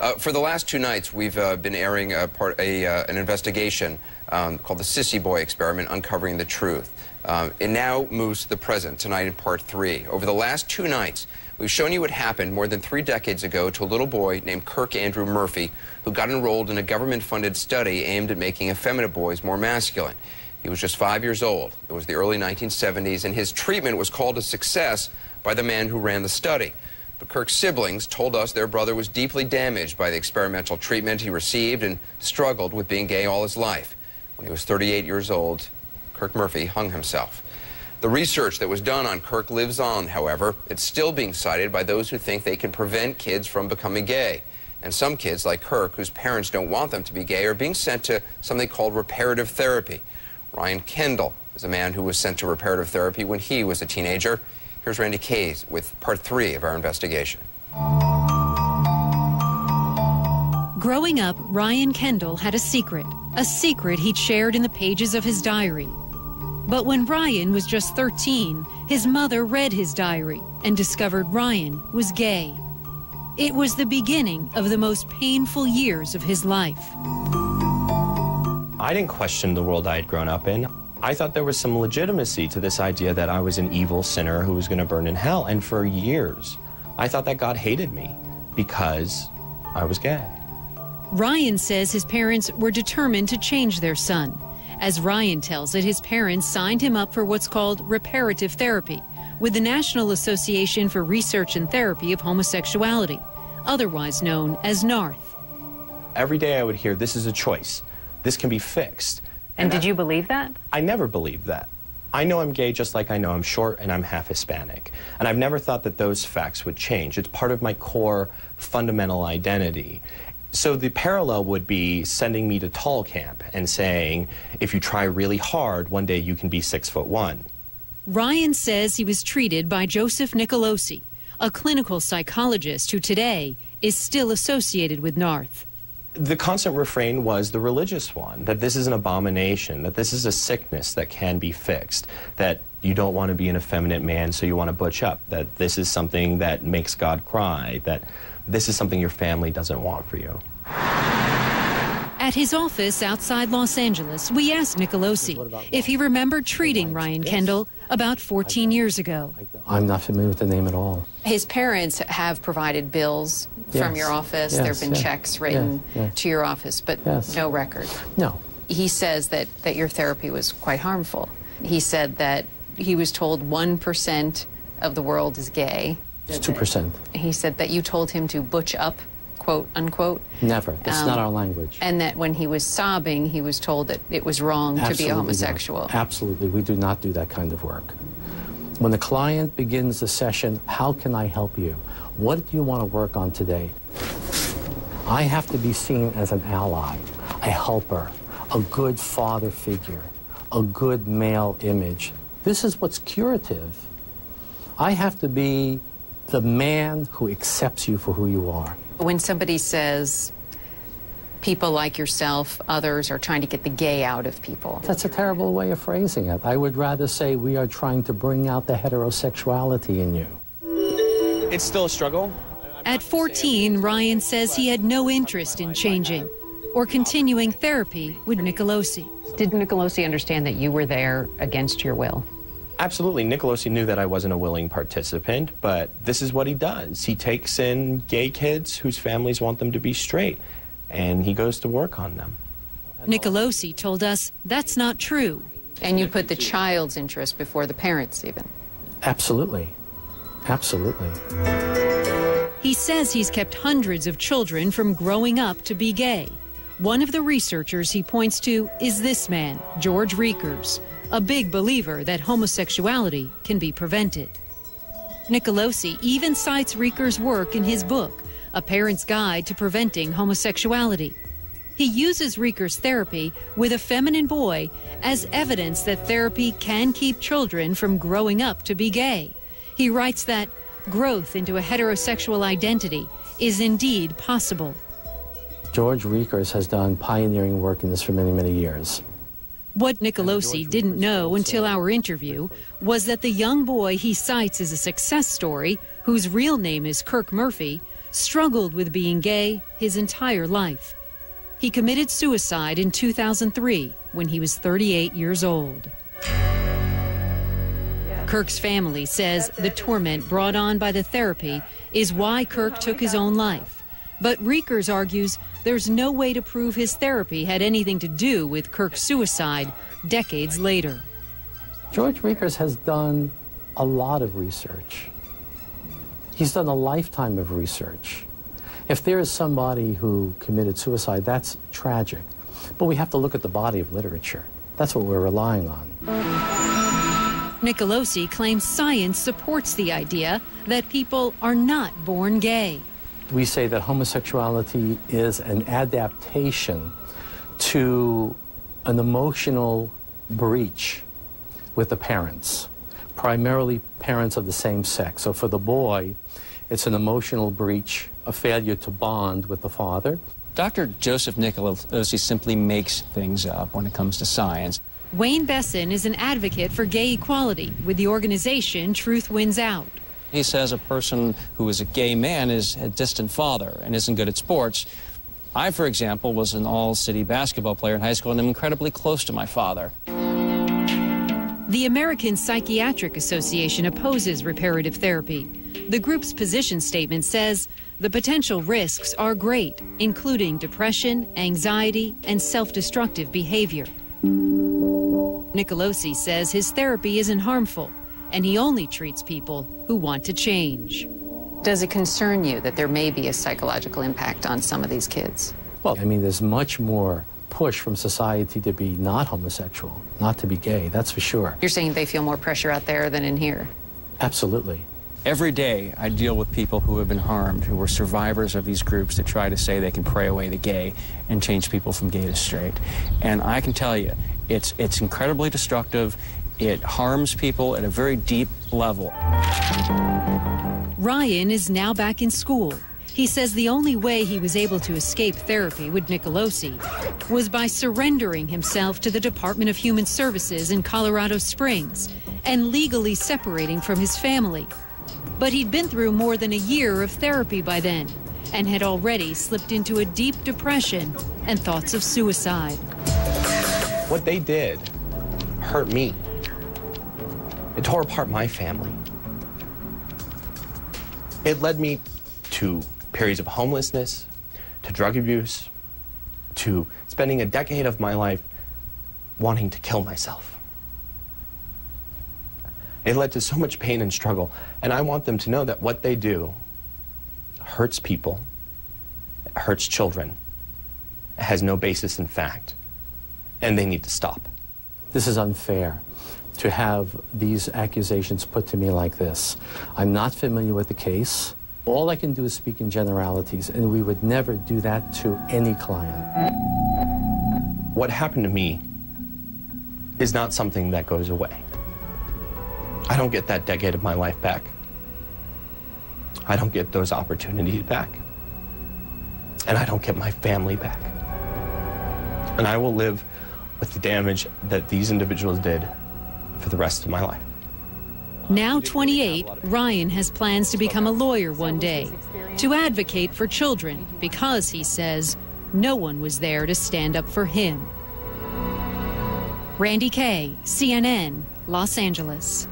Uh, for the last two nights, we've uh, been airing a part, a, uh, an investigation um, called the Sissy Boy Experiment, Uncovering the Truth. Um, it now moves to the present, tonight in part three. Over the last two nights, we've shown you what happened more than three decades ago to a little boy named Kirk Andrew Murphy, who got enrolled in a government-funded study aimed at making effeminate boys more masculine. He was just five years old. It was the early 1970s, and his treatment was called a success by the man who ran the study. But Kirk's siblings told us their brother was deeply damaged by the experimental treatment he received and struggled with being gay all his life. When he was 38 years old, Kirk Murphy hung himself. The research that was done on Kirk lives on, however. It's still being cited by those who think they can prevent kids from becoming gay. And some kids, like Kirk, whose parents don't want them to be gay, are being sent to something called reparative therapy. Ryan Kendall is a man who was sent to reparative therapy when he was a teenager. Here's Randy Kays with part three of our investigation. Growing up, Ryan Kendall had a secret, a secret he'd shared in the pages of his diary. But when Ryan was just 13, his mother read his diary and discovered Ryan was gay. It was the beginning of the most painful years of his life. I didn't question the world I had grown up in. I thought there was some legitimacy to this idea that I was an evil sinner who was going to burn in hell. And for years, I thought that God hated me because I was gay. Ryan says his parents were determined to change their son. As Ryan tells it, his parents signed him up for what's called reparative therapy with the National Association for Research and Therapy of Homosexuality, otherwise known as NARTH. Every day I would hear, this is a choice. This can be fixed. And did you believe that? I never believed that. I know I'm gay just like I know I'm short and I'm half Hispanic. And I've never thought that those facts would change. It's part of my core fundamental identity. So the parallel would be sending me to tall camp and saying, if you try really hard, one day you can be six foot one. Ryan says he was treated by Joseph Nicolosi, a clinical psychologist who today is still associated with NARTH the constant refrain was the religious one that this is an abomination, that this is a sickness that can be fixed, that you don't want to be an effeminate man, so you want to butch up, that this is something that makes God cry, that this is something your family doesn't want for you. At his office outside Los Angeles, we asked Nicolosi if he remembered treating Ryan Kendall about 14 years ago. I'm not familiar with the name at all. His parents have provided bills yes. from your office. Yes, there have been yes, checks written to your office, but no record. No. He says that, that your therapy was quite harmful. He said that he was told 1% of the world is gay. It's 2%. He said that you told him to butch up quote unquote. Never. That's um, not our language. And that when he was sobbing, he was told that it was wrong Absolutely to be a homosexual. Not. Absolutely. We do not do that kind of work. When the client begins the session, how can I help you? What do you want to work on today? I have to be seen as an ally, a helper, a good father figure, a good male image. This is what's curative. I have to be the man who accepts you for who you are. When somebody says people like yourself, others are trying to get the gay out of people. That's a terrible way of phrasing it. I would rather say we are trying to bring out the heterosexuality in you. It's still a struggle. At 14, Ryan says he had no interest in changing or continuing therapy with Nicolosi. Did Nicolosi understand that you were there against your will? Absolutely. Nicolosi knew that I wasn't a willing participant, but this is what he does. He takes in gay kids whose families want them to be straight, and he goes to work on them. Nicolosi told us that's not true. And you put the child's interest before the parents, even. Absolutely. Absolutely. He says he's kept hundreds of children from growing up to be gay. One of the researchers he points to is this man, George Rekers, a big believer that homosexuality can be prevented. Nicolosi even cites Rekers' work in his book, A Parent's Guide to Preventing Homosexuality. He uses Rekers' therapy with a feminine boy as evidence that therapy can keep children from growing up to be gay. He writes that growth into a heterosexual identity is indeed possible. George Rekers has done pioneering work in this for many, many years. What Nicolosi didn't know until our interview was that the young boy he cites as a success story, whose real name is Kirk Murphy, struggled with being gay his entire life. He committed suicide in 2003 when he was 38 years old. Kirk's family says the torment brought on by the therapy is why Kirk took his own life. But Rekers argues there's no way to prove his therapy had anything to do with Kirk's suicide decades later. George Rekers has done a lot of research. He's done a lifetime of research. If there is somebody who committed suicide, that's tragic. But we have to look at the body of literature. That's what we're relying on. Nicolosi claims science supports the idea that people are not born gay. We say that homosexuality is an adaptation to an emotional breach with the parents, primarily parents of the same sex. So for the boy, it's an emotional breach, a failure to bond with the father. Dr. Joseph Nicolosi simply makes things up when it comes to science. Wayne Besen is an advocate for gay equality with the organization Truth Wins Out. He says a person who is a gay man is a distant father and isn't good at sports. I, for example, was an all city basketball player in high school and am incredibly close to my father. The American Psychiatric Association opposes reparative therapy. The group's position statement says the potential risks are great, including depression, anxiety, and self destructive behavior. Nicolosi says his therapy isn't harmful, and he only treats people who want to change. Does it concern you that there may be a psychological impact on some of these kids? Well, I mean, there's much more push from society to be not homosexual, not to be gay, that's for sure. You're saying they feel more pressure out there than in here? Absolutely. Every day, I deal with people who have been harmed, who are survivors of these groups that try to say they can pray away the gay and change people from gay to straight. And I can tell you, it's, it's incredibly destructive. It harms people at a very deep level. Ryan is now back in school. He says the only way he was able to escape therapy with Nicolosi was by surrendering himself to the Department of Human Services in Colorado Springs and legally separating from his family. But he'd been through more than a year of therapy by then and had already slipped into a deep depression and thoughts of suicide. What they did hurt me. It tore apart my family. It led me to periods of homelessness, to drug abuse, to spending a decade of my life wanting to kill myself. It led to so much pain and struggle, and I want them to know that what they do hurts people, hurts children, has no basis in fact and they need to stop. This is unfair to have these accusations put to me like this. I'm not familiar with the case. All I can do is speak in generalities, and we would never do that to any client. What happened to me is not something that goes away. I don't get that decade of my life back. I don't get those opportunities back. And I don't get my family back. And I will live with the damage that these individuals did for the rest of my life. Now 28, Ryan has plans to become a lawyer one day to advocate for children because he says no one was there to stand up for him. Randi Kaye, CNN, Los Angeles.